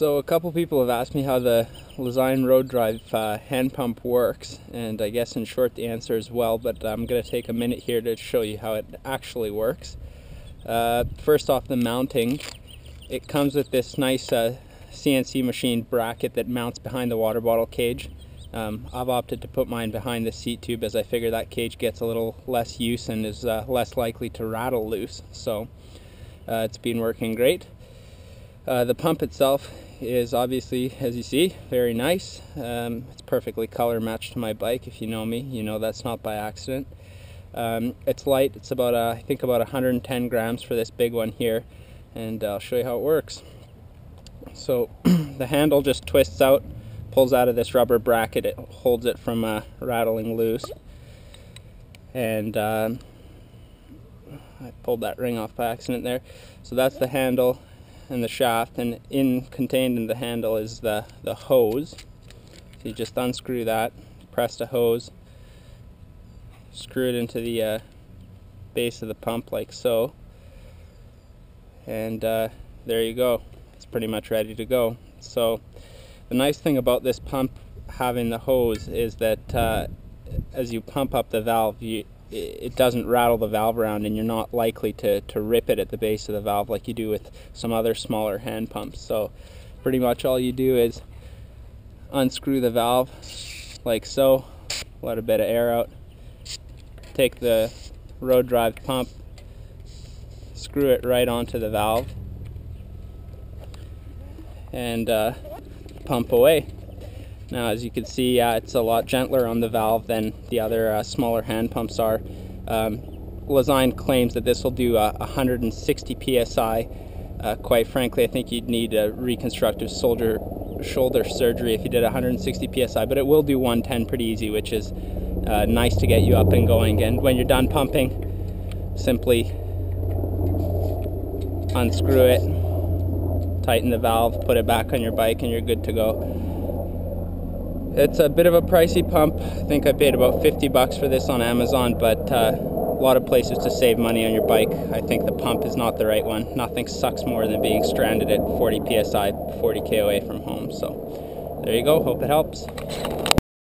So a couple people have asked me how the Lezyne Road Drive uh, hand pump works, and I guess in short the answer is well, but I'm going to take a minute here to show you how it actually works. Uh, first off, the mounting. It comes with this nice uh, CNC machine bracket that mounts behind the water bottle cage. Um, I've opted to put mine behind the seat tube as I figure that cage gets a little less use and is uh, less likely to rattle loose. So uh, it's been working great. Uh, the pump itself is obviously, as you see, very nice. Um, it's perfectly color matched to my bike. If you know me, you know that's not by accident. Um, it's light. It's about, uh, I think, about 110 grams for this big one here, and I'll show you how it works. So the handle just twists out, pulls out of this rubber bracket. It holds it from uh, rattling loose, and uh, I pulled that ring off by accident there. So that's the handle and the shaft and in contained in the handle is the, the hose. So you just unscrew that, press the hose, screw it into the uh, base of the pump like so, and uh, there you go. It's pretty much ready to go. So the nice thing about this pump having the hose is that uh, as you pump up the valve, you, it doesn't rattle the valve around and you're not likely to, to rip it at the base of the valve like you do with some other smaller hand pumps. So pretty much all you do is unscrew the valve like so, let a bit of air out, take the road drive pump, screw it right onto the valve and uh, pump away. Now as you can see it's a lot gentler on the valve than the other uh, smaller hand pumps are. Um, Lezyne claims that this will do uh, 160 psi. Uh, quite frankly I think you'd need a reconstructive shoulder, shoulder surgery if you did 160 psi but it will do 110 pretty easy which is uh, nice to get you up and going and when you're done pumping simply unscrew it tighten the valve put it back on your bike and you're good to go it's a bit of a pricey pump. I think I paid about 50 bucks for this on Amazon, but uh, a lot of places to save money on your bike. I think the pump is not the right one. Nothing sucks more than being stranded at 40 psi, 40 k away from home. So there you go. Hope it helps.